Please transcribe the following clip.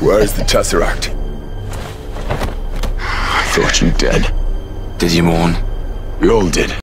Where is the Tesseract? I thought you dead. Did you mourn? We all did.